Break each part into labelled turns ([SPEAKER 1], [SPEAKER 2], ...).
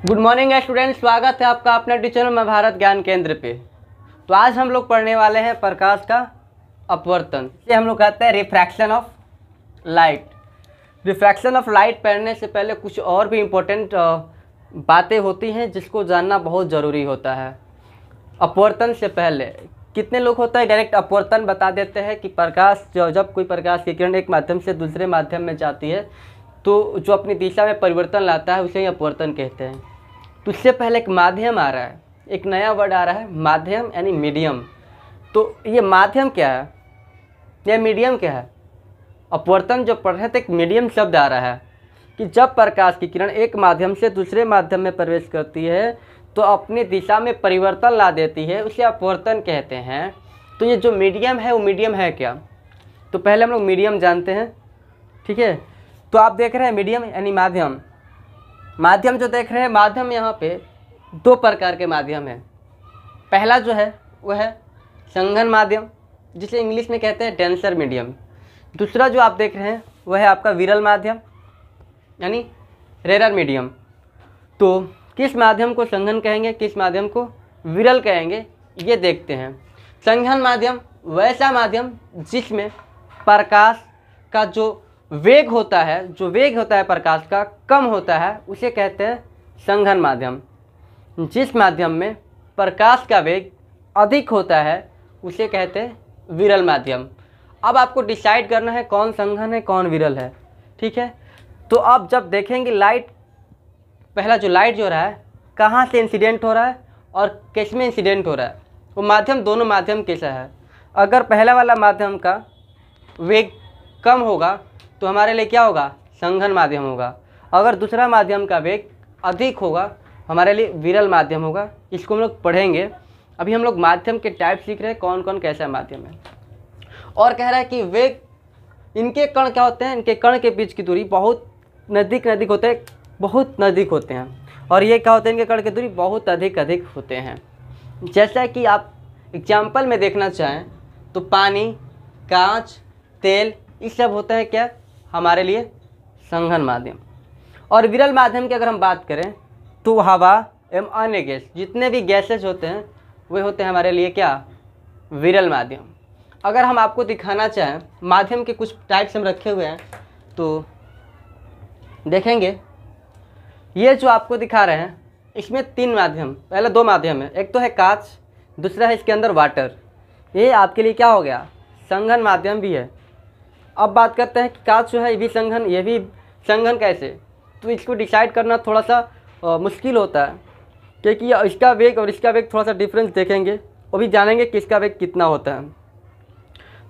[SPEAKER 1] Good morning student स्वागत है आपका अपने टीचर में भारत ज्ञान केंद्र पे। तो आज हम लोग पढ़ने वाले हैं प्रकाश का अपवर्तन। इसे हम लोग कहते हैं refraction of light refraction of light पढ़ने से पहले कुछ और भी इम्पोर्टेंट बातें होती हैं जिसको जानना बहुत ज़रूरी होता है। अपवर्तन से पहले, कितने लोग होता है? डायरेक्ट अपवर्तन बता देते हैं कि प्रकाश जब कोई प्रकाश की किरण एक माध्यम से दूसरे माध्यम में जाती है तो जो अपनी दिशा में परिवर्तन लाता है, उसे ही अपवर्तन कहते हैं। तो उससे पहले एक माध्यम आ रहा है, एक नया वर्ड आ रहा है, माध्यम यानी मीडियम तो ये माध्यम क्या है? या मीडियम क्या है? अपवर्तन जो पढ़ रहे थे एक मीडियम शब्द आ रहा है कि जब प्रकाश की किरण एक माध्यम से दूसरे माध्यम में प्रवेश करती है तो अपनी दिशा में परिवर्तन ला देती है, उसे अपवर्तन कहते हैं। तो ये जो मीडियम है, वो मीडियम है क्या? तो पहले हम लोग मीडियम जानते हैं, ठीक है? तो आप देख रहे हैं मीडियम यानी माध्यम। माध्यम जो देख रहे हैं, माध्यम यहाँ पे दो प्रकार के माध्यम हैं। पहला जो है वह है संघन माध्यम, जिसे इंग्लिश में कहते हैं डेंसर मीडियम दूसरा जो आप देख रहे हैं वह है आपका विरल माध्यम, यानी रेरर मीडियम तो किस माध्यम को संघन कहेंगे, किस माध्यम को विरल कहेंगे, ये देखते हैं। संघन माध्यम वैसा माध्यम जिसमें प्रकाश का जो वेग होता है, जो वेग होता है प्रकाश का, कम होता है, उसे कहते हैं संघन माध्यम। जिस माध्यम में प्रकाश का वेग अधिक होता है, उसे कहते हैं विरल माध्यम। अब आपको डिसाइड करना है कौन संघन है, कौन विरल है, ठीक है? तो अब जब देखेंगे लाइट पहला जो लाइट जो रहा है, कहाँ से इंसिडेंट हो रहा है और किसमें इंसिडेंट हो रहा है, वो माध्यम, दोनों माध्यम कैसा है? अगर पहला वाला माध्यम का वेग कम होगा तो हमारे लिए क्या होगा? संघन माध्यम होगा। अगर दूसरा माध्यम का वेग अधिक होगा, हमारे लिए विरल माध्यम होगा। इसको हम लोग पढ़ेंगे। अभी हम लोग माध्यम के टाइप सीख रहे हैं। कौन कौन कैसा माध्यम है? और कह रहा है कि वेग, इनके कण क्या होते हैं? इनके कण के बीच की दूरी बहुत नज़दीक नज़दीक होते हैं। बहुत नज़दीक होते हैं। और ये क्या होते हैं? इनके कण की दूरी बहुत अधिक अधिक होते हैं। जैसा कि आप एग्ज़ाम्पल में देखना चाहें तो पानी, कांच, तेल ये सब होता है क्या? हमारे लिए संघन माध्यम। और विरल माध्यम की अगर हम बात करें तो हवा एवं अन्य गैस, जितने भी गैसेज होते हैं, वे होते हैं हमारे लिए क्या? विरल माध्यम। अगर हम आपको दिखाना चाहें, माध्यम के कुछ टाइप्स हम रखे हुए हैं तो देखेंगे। ये जो आपको दिखा रहे हैं, इसमें तीन माध्यम, पहले दो माध्यम है। एक तो है कांच, दूसरा है इसके अंदर वाटर ये आपके लिए क्या हो गया? संघन माध्यम भी है। अब बात करते हैं कि कांच जो है ये भी संघन ये भी संघन कैसे? तो इसको डिसाइड करना थोड़ा सा आ, मुश्किल होता है क्योंकि इसका वेग और इसका वेग थोड़ा सा डिफरेंस देखेंगे और भी जानेंगे कि इसका वेग कितना होता है।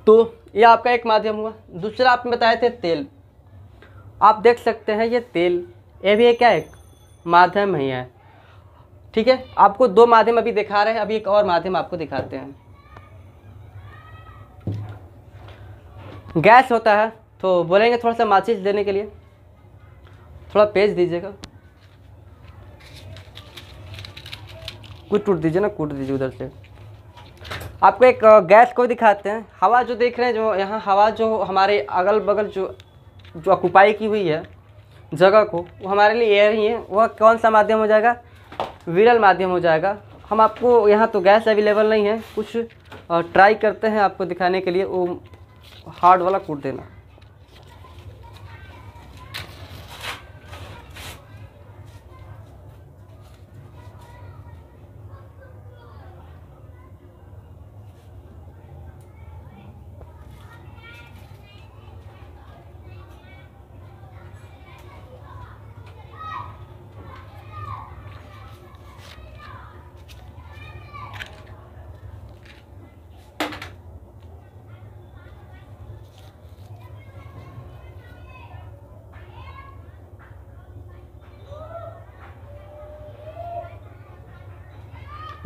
[SPEAKER 1] तो ये आपका एक माध्यम हुआ। दूसरा आपने बताए थे तेल। आप देख सकते हैं ये तेल ये भी क्या एक माध्यम ही है। ठीक है? आपको दो माध्यम अभी दिखा रहे हैं अभी एक और माध्यम आपको दिखाते हैं। गैस होता है तो बोलेंगे थोड़ा सा माचिस देने के लिए। थोड़ा पेज दीजिएगा। कुछ टूट दीजिए ना, कूट दीजिए उधर से। आपको एक गैस को दिखाते हैं। हवा जो देख रहे हैं, जो यहाँ हवा जो हमारे अगल बगल जो जो ऑक्यूपाई की हुई है, जगह को, वो हमारे लिए एयर ही है। वह कौन सा माध्यम हो जाएगा? विरल माध्यम हो जाएगा। हम आपको यहाँ तो गैस अवेलेबल नहीं है। कुछ ट्राई करते हैं आपको दिखाने के लिए। वो हार्ड वाला कूट देना।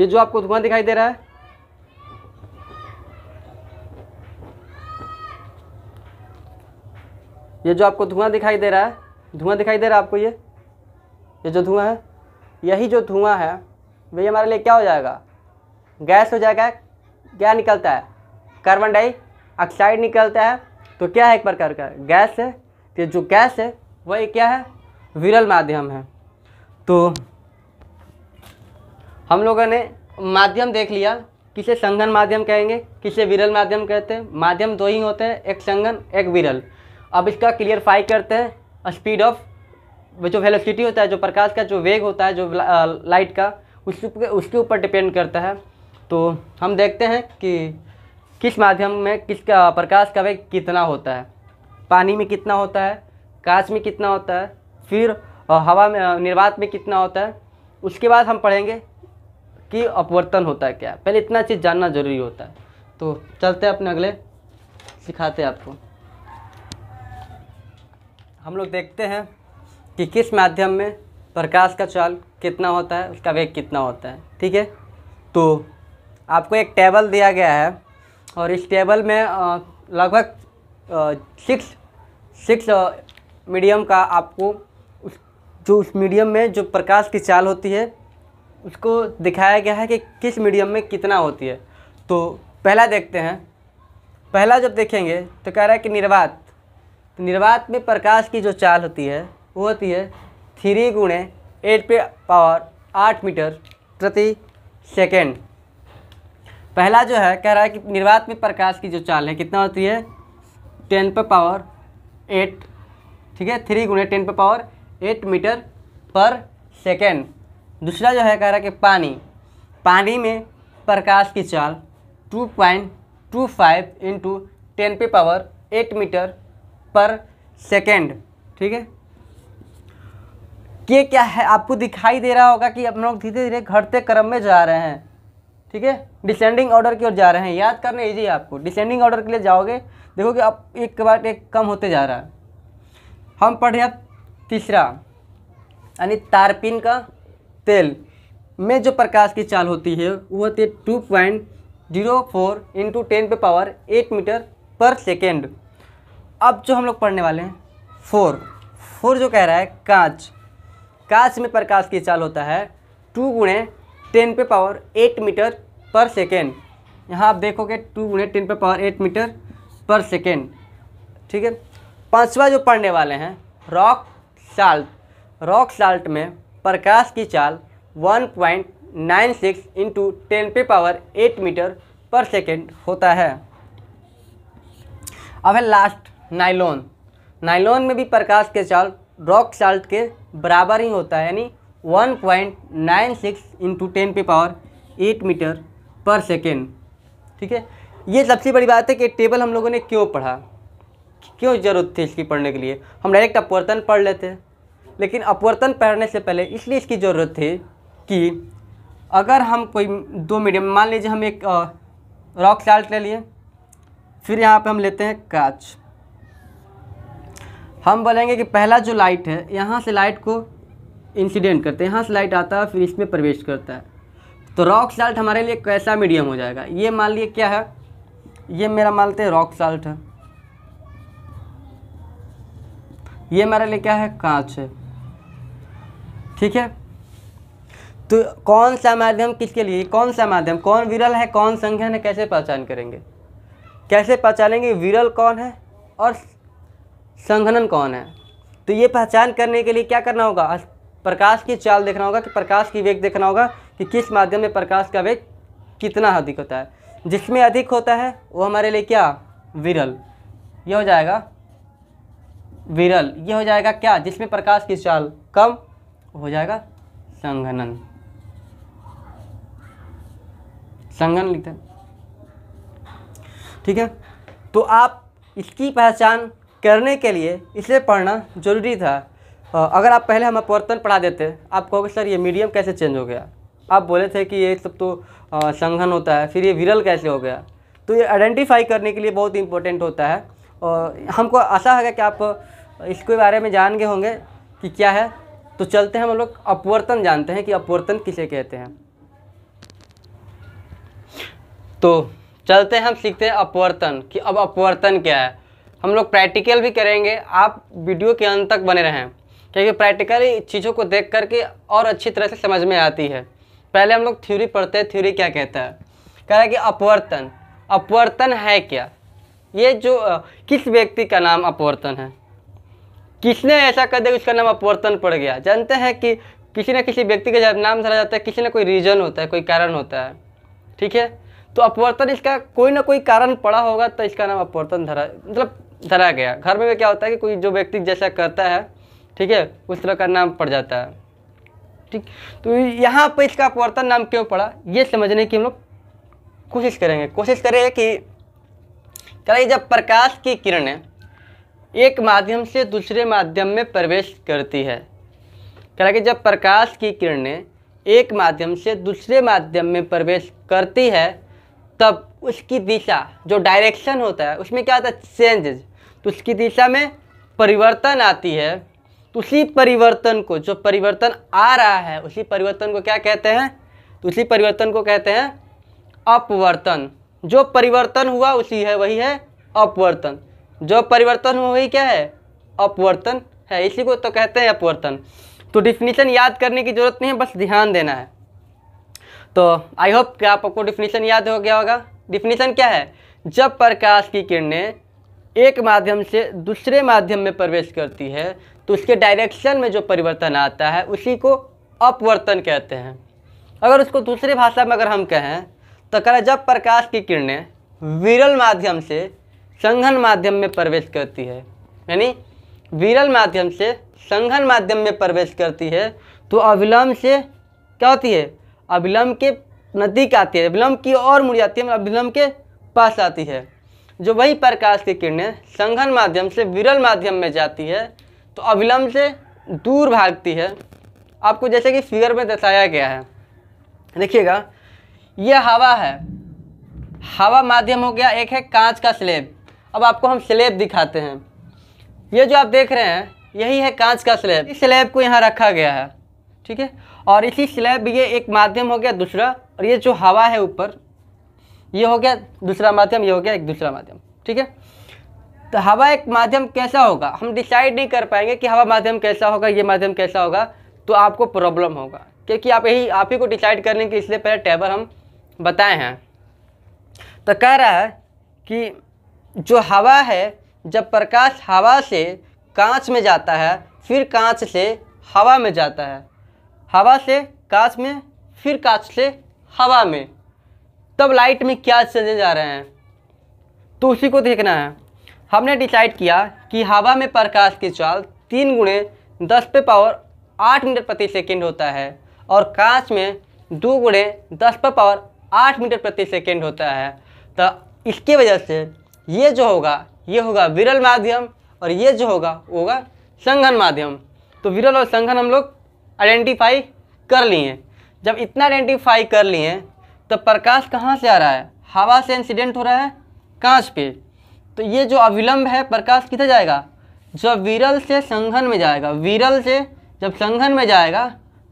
[SPEAKER 1] ये जो आपको धुआँ दिखाई दे रहा है। ये जो आपको धुआँ दिखाई दे रहा है, धुआँ दिखाई दे रहा है आपको ये? ये जो धुआँ है, यही जो धुआँ है वही हमारे लिए क्या हो जाएगा? गैस हो जाएगा, क्या निकलता है? कार्बन डाइऑक्साइड निकलता है तो क्या है एक प्रकार का? गैस है। तो जो गैस है, वही क्या है? विरल माध्यम है। तो हम लोगों ने माध्यम देख लिया। किसे संघन माध्यम कहेंगे, किसे विरल माध्यम कहते हैं। माध्यम दो ही होते हैं, एक संघन, एक विरल। अब इसका क्लियरफाई करते हैं स्पीड ऑफ़ जो वेलोसिटी होता है, जो प्रकाश का जो वेग होता है, जो लाइट का, उसके उसके ऊपर डिपेंड करता है। तो हम देखते हैं कि किस माध्यम में किसका, प्रकाश का वेग कितना होता है। पानी में कितना होता है, कांच में कितना होता है, फिर हवा में निर्वात में कितना होता है, उसके बाद हम पढ़ेंगे कि अपवर्तन होता है क्या? पहले इतना चीज़ जानना ज़रूरी होता है। तो चलते हैं अपने अगले। सिखाते हैं आपको। हम लोग देखते हैं कि किस माध्यम में प्रकाश का चाल कितना होता है, उसका वेग कितना होता है। ठीक है? तो आपको एक टेबल दिया गया है और इस टेबल में लगभग सिक्स सिक्स मीडियम का आपको उस, जो उस मीडियम में जो प्रकाश की चाल होती है उसको दिखाया गया है कि किस मीडियम में कितना होती है। तो पहला देखते हैं। पहला जब देखेंगे तो कह रहा है कि निर्वात। तो निर्वात में प्रकाश की जो चाल होती है, वो होती है थ्री गुणे एट पे पावर आठ मीटर प्रति सेकेंड। पहला जो है, कह रहा है कि निर्वात में प्रकाश की जो चाल है, कितना होती है? टेन पे पावर एट। ठीक है? थ्री गुणे टेन पे पावर एट मीटर पर सेकेंड। दूसरा जो है कह रहा है कि पानी। पानी में प्रकाश की चाल two point two five into ten पे पावर एट मीटर पर सेकेंड ठीक है? ये क्या है? आपको दिखाई दे रहा होगा कि हम लोग धीरे धीरे घटते क्रम में जा रहे हैं, ठीक है? डिसेंडिंग ऑर्डर की ओर जा रहे हैं। याद करना ईजी आपको डिसेंडिंग ऑर्डर के लिए जाओगे देखोगे अब एक के बाद एक कम होते जा रहा है। हम पढ़े अब तीसरा, यानी तारपिन का तेल में जो प्रकाश की चाल होती है, वो होती है two point zero four into ten पे पावर एट मीटर पर सेकेंड अब जो हम लोग पढ़ने वाले हैं फोर फोर जो कह रहा है, कांच. कांच में प्रकाश की चाल होता है टू गुणे टेन पे पावर एट मीटर पर सेकेंड यहाँ आप देखोगे टू गुणे टेन पे पावर एट मीटर पर सेकेंड ठीक है? पांचवा जो पढ़ने वाले हैं रॉक साल्ट रॉक साल्ट में प्रकाश की चाल 1.96 point nine six into ten पे पावर एट मीटर पर सेकेंड होता है। अब है लास्ट नाइलॉन नाइलॉन में भी प्रकाश के चाल रॉक साल्ट के बराबर ही होता है, यानी 1.96 point nine six into ten पे पावर एट मीटर पर सेकेंड ठीक है? ये सबसे बड़ी बात है कि टेबल हम लोगों ने क्यों पढ़ा? क्यों ज़रूरत थी इसकी पढ़ने के लिए? हम डायरेक्ट अपवर्तन पढ़ लेते लेकिन अपवर्तन पढ़ने से पहले इसलिए इसकी ज़रूरत थी कि अगर हम कोई दो मीडियम, मान लीजिए हम एक रॉक साल्ट ले लिए, फिर यहाँ पे हम लेते हैं काच। हम बोलेंगे कि पहला जो लाइट है, यहाँ से लाइट को इंसिडेंट करते हैं। यहाँ से लाइट आता है, फिर इसमें प्रवेश करता है। तो रॉक साल्ट हमारे लिए कैसा मीडियम हो जाएगा? ये मान लिए क्या है? ये मेरा मानते हैं रॉक साल्ट है। ये मेरे लिए क्या है? कांच है। ठीक है? तो कौन सा माध्यम किसके लिए? कौन सा माध्यम? कौन विरल है? कौन संज्ञान है? कैसे पहचान करेंगे? कैसे पहचानेंगे विरल कौन है और संघनन कौन है? तो ये पहचान करने के लिए क्या करना होगा? प्रकाश की चाल देखना होगा कि प्रकाश की वेग देखना होगा कि किस माध्यम में प्रकाश का वेग कितना अधिक होता है। जिसमें अधिक होता है वो हमारे लिए क्या? विरल। ये हो जाएगा विरल। ये हो जाएगा क्या? जिसमें प्रकाश की चाल कम हो जाएगा संघनन। संघनन लिखते हैं। ठीक है? तो आप इसकी पहचान करने के लिए इसे पढ़ना ज़रूरी था। अगर आप पहले हम अपवर्तन पढ़ा देते, आप कहोगे, सर, ये मीडियम कैसे चेंज हो गया? आप बोले थे कि ये सब तो संघन होता है, फिर ये विरल कैसे हो गया? तो ये आइडेंटिफाई करने के लिए बहुत इंपॉर्टेंट होता है। और हमको आशा है कि आप इसके बारे में जान गए होंगे कि क्या है। तो चलते हैं हम लोग अपवर्तन जानते हैं कि अपवर्तन किसे कहते हैं। तो चलते हैं हम सीखते हैं अपवर्तन, कि अब अपवर्तन क्या है। हम लोग प्रैक्टिकल भी करेंगे, आप वीडियो के अंत तक बने रहें, क्योंकि प्रैक्टिकली चीज़ों को देख करके और अच्छी तरह से समझ में आती है। पहले हम लोग थ्योरी पढ़ते हैं थ्योरी क्या कहता है? कह रहा है कि अपवर्तन अपवर्तन है क्या? ये जो किस व्यक्ति का नाम अपवर्तन है? किसने ऐसा कर दिया उसका नाम अपवर्तन पड़ गया? जानते हैं कि किसी न किसी व्यक्ति का नाम धरा जाता है, किसी न कोई रीजन होता है, कोई कारण होता है। ठीक है? तो अपवर्तन इसका कोई ना कोई कारण पड़ा होगा तो इसका नाम अपवर्तन धरा मतलब धरा गया। घर में क्या होता है कि कोई जो व्यक्ति जैसा करता है, ठीक है, उस तरह का नाम पड़ जाता है। ठीक? तो यहाँ पर इसका अपवर्तन नाम क्यों पड़ा? ये समझने की हम लोग कोशिश करेंगे। कोशिश करेंगे कि, करें जब प्रकाश की किरणें एक माध्यम से दूसरे माध्यम में प्रवेश करती है। कह कि जब प्रकाश की किरणें एक माध्यम से दूसरे माध्यम में प्रवेश करती है, तब उसकी दिशा, जो डायरेक्शन होता है, उसमें क्या होता है? चेंजेज तो उसकी दिशा में परिवर्तन आती है। तो उसी परिवर्तन को, जो परिवर्तन आ रहा है, उसी परिवर्तन को क्या कहते हैं? तो उसी परिवर्तन को कहते हैं अपवर्तन। जो परिवर्तन हुआ, उसी है, वही है अपवर्तन। जो परिवर्तन हुआ वही क्या है? अपवर्तन है, इसी को तो कहते हैं अपवर्तन। तो डिफिनीशन याद करने की ज़रूरत नहीं है, बस ध्यान देना है। तो आई होप कि आपको डिफिनीशन याद हो गया होगा। डिफिनीशन क्या है? जब प्रकाश की किरणें एक माध्यम से दूसरे माध्यम में प्रवेश करती है तो उसके डायरेक्शन में जो परिवर्तन आता है, उसी को अपवर्तन कहते हैं। अगर उसको दूसरे भाषा में अगर हम कहें तो कह जब प्रकाश की किरणें विरल माध्यम से संघन माध्यम में प्रवेश करती है। यानी विरल माध्यम से संघन माध्यम में प्रवेश करती है तो अविलंब से क्या होती है? अविलंब के नदी नज़दीक आती है। विलंब की और मुड़ जाती है, अविलंब के पास आती है। जो वही प्रकाश की किरणें संघन माध्यम से विरल माध्यम में जाती है तो अविलंब से दूर भागती है। आपको जैसे कि फिगर में दर्शाया गया है। देखिएगा, यह हवा है। हवा माध्यम हो गया, एक है कांच का स्लेब। अब आपको हम स्लेब दिखाते हैं। ये जो आप देख रहे हैं, यही है कांच का स्लेब। इस स्लेब को यहाँ रखा गया है, ठीक है? और इसी स्लेब ये एक माध्यम हो गया, दूसरा, और ये जो हवा है ऊपर, ये हो गया दूसरा माध्यम, ये हो गया एक दूसरा माध्यम, ठीक है? तो हवा एक माध्यम कैसा होगा? हम डिसाइड नहीं कर पाएँगे कि हवा माध्यम कैसा होगा, ये माध्यम कैसा होगा तो आपको प्रॉब्लम होगा। क्योंकि आप यही, आप ही को डिसाइड करने के इसलिए पहले टेबल हम बताए हैं। तो कह रहा है कि जो हवा है, जब प्रकाश हवा से कांच में जाता है, फिर कांच से हवा में जाता है। हवा से कांच में, फिर कांच से हवा में। तब लाइट में क्या चेंजेज जा रहे हैं? तो उसी को देखना है। हमने डिसाइड किया कि हवा में प्रकाश की चाल तीन गुणे दस पे पावर आठ मीटर प्रति सेकेंड होता है और कांच में दो गुणे दस पे पावर आठ मीटर प्रति सेकेंड होता है। तो इसकी वजह से ये जो होगा, ये होगा विरल माध्यम और ये जो होगा, वो होगा संघन माध्यम। तो विरल और संघन हम लोग आइडेंटिफाई कर लिए जब इतना आइडेंटिफाई कर लिए तो प्रकाश कहाँ से आ रहा है? हवा से इंसिडेंट हो रहा है कांच पे। तो ये जो अविलंब है, प्रकाश किधर जाएगा? जब विरल से संघन में जाएगा। विरल से जब संघन में जाएगा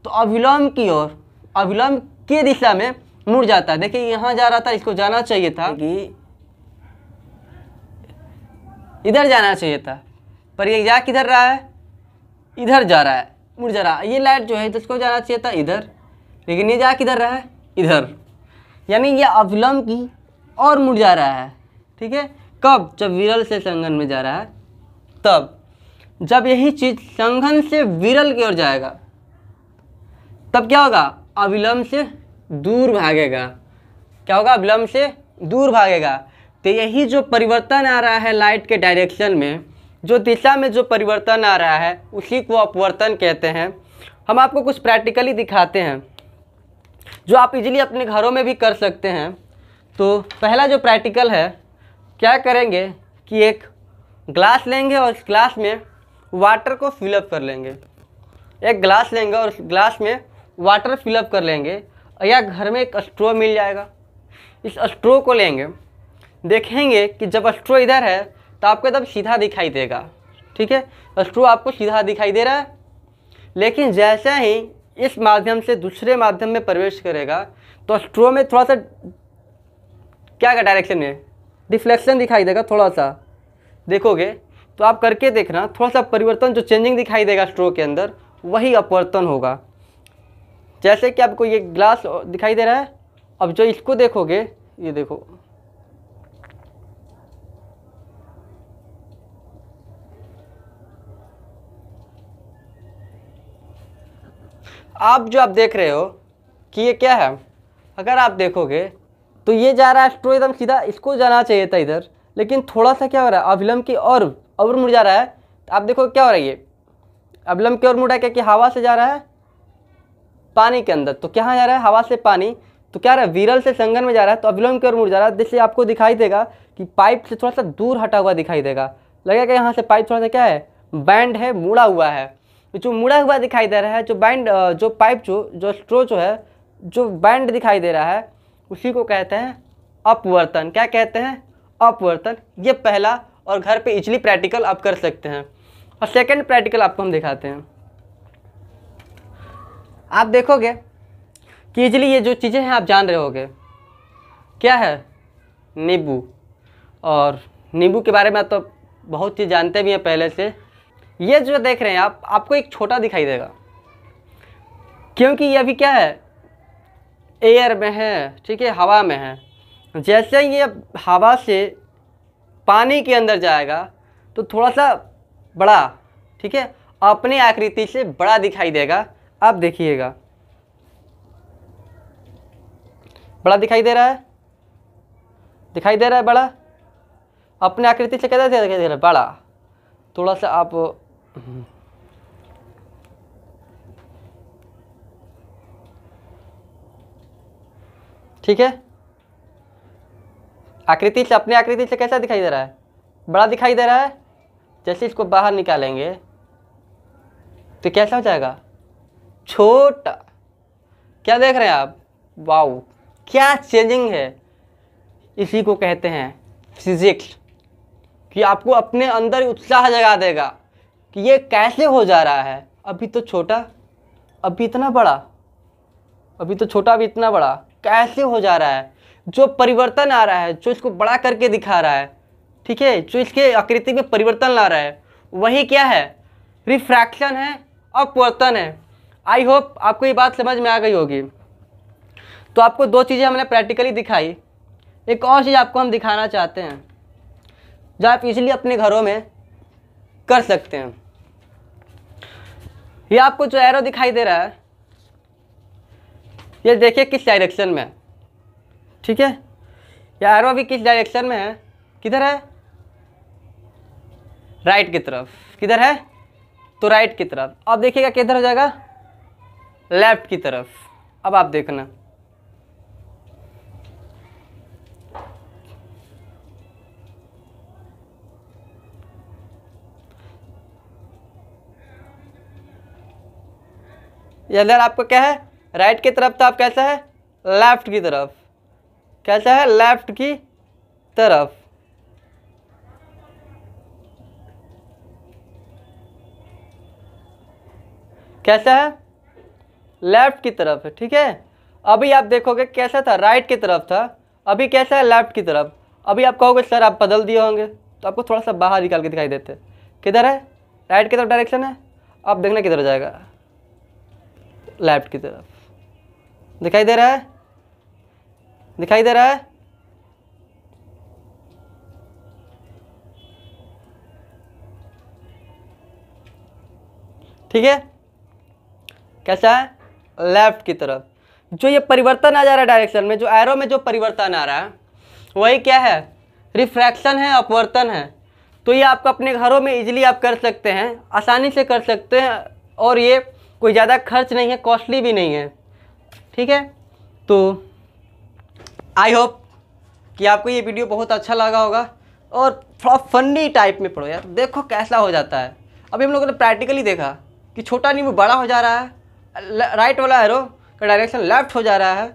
[SPEAKER 1] तो अविलंब की ओर, अविलंब की दिशा में मुड़ जाता है। देखिए, यहाँ जा रहा था, इसको जाना चाहिए था। कि इधर जाना चाहिए था, पर ये जा किधर रहा है? इधर जा रहा है, मुड़ जा रहा है। ये लाइट जो है तो इसको जाना चाहिए था इधर, लेकिन ये जा किधर रहा है? इधर। यानी ये अविलंब की और मुड़ जा रहा है, ठीक है? कब? जब विरल से संगन में जा रहा है, तब। जब यही चीज़ संघन से विरल की ओर जाएगा, तब क्या होगा? अविलंब से दूर भागेगा। क्या होगा? अविलंब से दूर भागेगा। तो यही जो परिवर्तन आ रहा है लाइट के डायरेक्शन में, जो दिशा में जो परिवर्तन आ रहा है, उसी को अपवर्तन कहते हैं। हम आपको कुछ प्रैक्टिकली दिखाते हैं, जो आप इजीली अपने घरों में भी कर सकते हैं। तो पहला जो प्रैक्टिकल है, क्या करेंगे कि एक ग्लास लेंगे और उस ग्लास में वाटर को फिलअप कर लेंगे। एक ग्लास लेंगे और उस ग्लास में वाटर फिलअप कर लेंगे, या घर में एक स्ट्रो मिल जाएगा। इस स्ट्रो को लेंगे। देखेंगे कि जब स्ट्रो इधर है तो आपको एकदम सीधा दिखाई देगा। ठीक है? स्ट्रो आपको सीधा दिखाई दे रहा है। लेकिन जैसे ही इस माध्यम से दूसरे माध्यम में प्रवेश करेगा तो स्ट्रो में थोड़ा सा क्या का डायरेक्शन में डिफ्लेक्शन दिखाई देगा थोड़ा सा। देखोगे तो आप करके देखना, थोड़ा सा परिवर्तन जो चेंजिंग दिखाई देगा स्ट्रो के अंदर, वही अपवर्तन होगा। जैसे कि आपको ये ग्लास दिखाई दे रहा है, अब जो इसको देखोगे, ये देखो। आप जो आप देख रहे हो कि ये क्या है, अगर आप देखोगे तो ये जा रहा है स्ट्रो एकदम सीधा, इसको जाना चाहिए था इधर, लेकिन थोड़ा सा क्या हो रहा है, अविलंब की और और मुड़ जा रहा है। तो आप देखो क्या हो रहा है ये, अविलंब की ओर मुड़ा क्या कि हवा से जा रहा है? पानी के अंदर तो क्या जा रहा है? हवा से पानी तो क्या रहा है, विरल से संगन में जा रहा है तो अविलंब की ओर मुड़ जा रहा है, जिससे आपको दिखाई देगा कि पाइप से थोड़ा सा दूर हटा हुआ दिखाई देगा। लगेगा यहाँ से पाइप थोड़ा सा क्या है, बैंड है, मुड़ा हुआ है। जो मुड़ा हुआ दिखाई दे रहा है, जो बैंड जो पाइप जो जो स्ट्रो जो है, जो बैंड दिखाई दे रहा है, उसी को कहते हैं अपवर्तन। क्या कहते हैं? अपवर्तन। ये पहला और घर पे इजली प्रैक्टिकल आप कर सकते हैं। और सेकंड प्रैक्टिकल आपको हम दिखाते हैं। आप देखोगे कि इजली ये जो चीज़ें हैं, आप जान रहे होगे। क्या है? नींबू। और नींबू के बारे में तो बहुत चीज़ जानते भी हैं पहले से। ये जो देख रहे हैं आप, आपको एक छोटा दिखाई देगा। क्योंकि ये अभी क्या है? एयर में है, ठीक है, हवा में है। जैसे ही ये हवा से पानी के अंदर जाएगा तो थोड़ा सा बड़ा, ठीक है, अपनी आकृति से बड़ा दिखाई देगा। आप देखिएगा। बड़ा दिखाई दे रहा है? दिखाई दे रहा है बड़ा? अपने आकृति से कैसा दिखाई दे रहा है? बड़ा। थोड़ा सा आप ठीक है? आकृति से, अपने आकृति से कैसा दिखाई दे रहा है? बड़ा दिखाई दे रहा है? जैसे इसको बाहर निकालेंगे तो कैसा हो जाएगा? छोटा। क्या देख रहे हैं आप? वाओ, क्या चेंजिंग है। इसी को कहते हैं फिजिक्स कि आपको अपने अंदर उत्साह जगा देगा। कि ये कैसे हो जा रहा है? अभी तो छोटा, अभी इतना बड़ा, अभी तो छोटा, अभी इतना बड़ा, कैसे हो जा रहा है? जो परिवर्तन आ रहा है, जो इसको बड़ा करके दिखा रहा है, ठीक है? जो इसके आकृति में परिवर्तन ला रहा है, वही क्या है? रिफ्रैक्शन है, अपवर्तन है। आई होप आपको ये बात समझ में आ गई होगी। तो आपको दो चीज़ें हमने प्रैक्टिकली दिखाई। एक और चीज़ आपको हम दिखाना चाहते हैं, जो आप इजीली अपने घरों में कर सकते हैं। ये आपको जो एरो दिखाई दे रहा है, ये देखिए किस डायरेक्शन में ठीक है? ये एरो भी किस डायरेक्शन में है? किधर है? राइट की तरफ़। किधर है? तो राइट की तरफ़। अब देखिएगा किधर हो जाएगा? लेफ़्ट की तरफ़। अब आप देखना। इधर आपको क्या है? राइट की तरफ़ तो आप कैसा है? लेफ़्ट की तरफ़। कैसा है? लेफ़्ट की तरफ़। कैसा है? लेफ़्ट की तरफ़ ठीक है? अभी आप देखोगे कैसा था? राइट की तरफ़ था। अभी कैसा है? लेफ़्ट की तरफ़। अभी आप कहोगे, सर, आप बदल दिए होंगे। तो आपको थोड़ा सा बाहर निकाल के दिखाई देते। किधर है? राइट की तरफ़ डायरेक्शन है? आप देखना किधर जाएगा। लेफ़्ट की तरफ़। दिखाई दे रहा है? दिखाई दे रहा है? ठीक है? कैसा है? लेफ़्ट की तरफ़। जो ये परिवर्तन आ जा रहा है डायरेक्शन में, जो एरो में जो परिवर्तन आ रहा है, वही क्या है? रिफ्रैक्शन है, अपवर्तन है। तो ये आपको अपने घरों में इजीली आप कर सकते हैं, आसानी से कर सकते हैं, और ये कोई ज़्यादा खर्च नहीं है कॉस्टली भी नहीं है। ठीक है? तो आई होप कि आपको ये वीडियो बहुत अच्छा लगा होगा और थोड़ा फनी टाइप में पढ़ो यार। देखो कैसा हो जाता है। अभी हम लोगों ने प्रैक्टिकली देखा कि छोटा नींबू बड़ा हो जा रहा है। राइट वाला एरो का डायरेक्शन लेफ़्ट हो जा रहा है।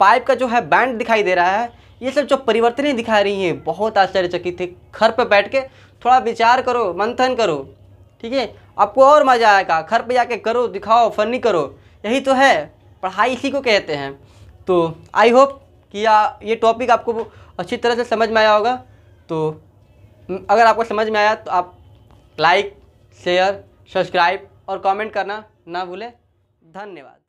[SPEAKER 1] पाइप का जो है बैंड दिखाई दे रहा है। ये सब जो परिवर्तन दिखा रही हैं, बहुत आश्चर्यचकित थे। घर पर बैठ के थोड़ा विचार करो, मंथन करो। ठीक है? आपको और मज़ा आएगा। घर पे जाके करो, दिखाओ, फनी करो। यही तो है। पढ़ाई इसी को कहते हैं। तो आई होप कि या ये टॉपिक आपको अच्छी तरह से समझ में आया होगा। तो अगर आपको समझ में आया तो आप लाइक शेयर सब्सक्राइब और कमेंट करना ना भूलें। धन्यवाद।